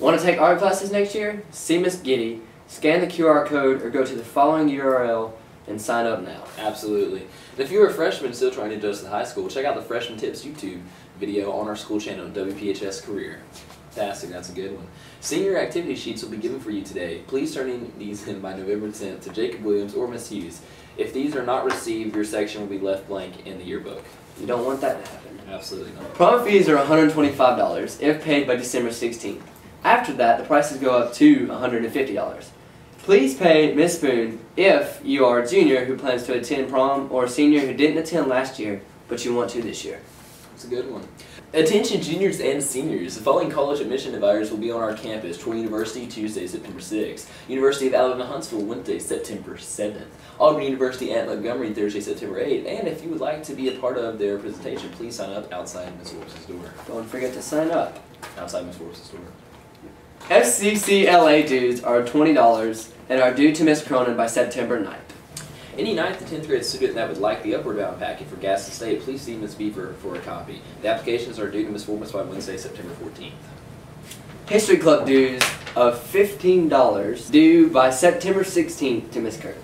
Want to take art classes next year? See Miss Giddy, scan the QR code, or go to the following URL and sign up now. Absolutely. And if you're a freshman still trying to adjust to high school, check out the Freshman Tips YouTube video on our school channel, WPHS Career. Fantastic, that's a good one. Senior activity sheets will be given for you today. Please turn in these in by November 10th to Jacob Williams or Miss Hughes. If these are not received, your section will be left blank in the yearbook. You don't want that to happen. Absolutely not. Prom fees are $125 if paid by December 16th. After that, the prices go up to $150. Please pay Miss Spoon if you are a junior who plans to attend prom or a senior who didn't attend last year but you want to this year. That's a good one. Attention juniors and seniors. The following college admission advisors will be on our campus. Troy University, Tuesday, September 6th. University of Alabama, Huntsville, Wednesday, September 7th. Auburn University at Montgomery, Thursday, September 8th. And if you would like to be a part of their presentation, please sign up outside Ms. Warps' door. Don't forget to sign up. Outside Ms. Warps' door. FCCLA dues are $20 and are due to Miss Cronin by September 9th. Any 9th to 10th grade student that would like the Upward Bound packet for Gadsden State, please see Ms. Beaver for a copy. The applications are due to Ms. Warps by Wednesday, September 14th. History Club dues of $15 due by September 16th to Ms. Kirk.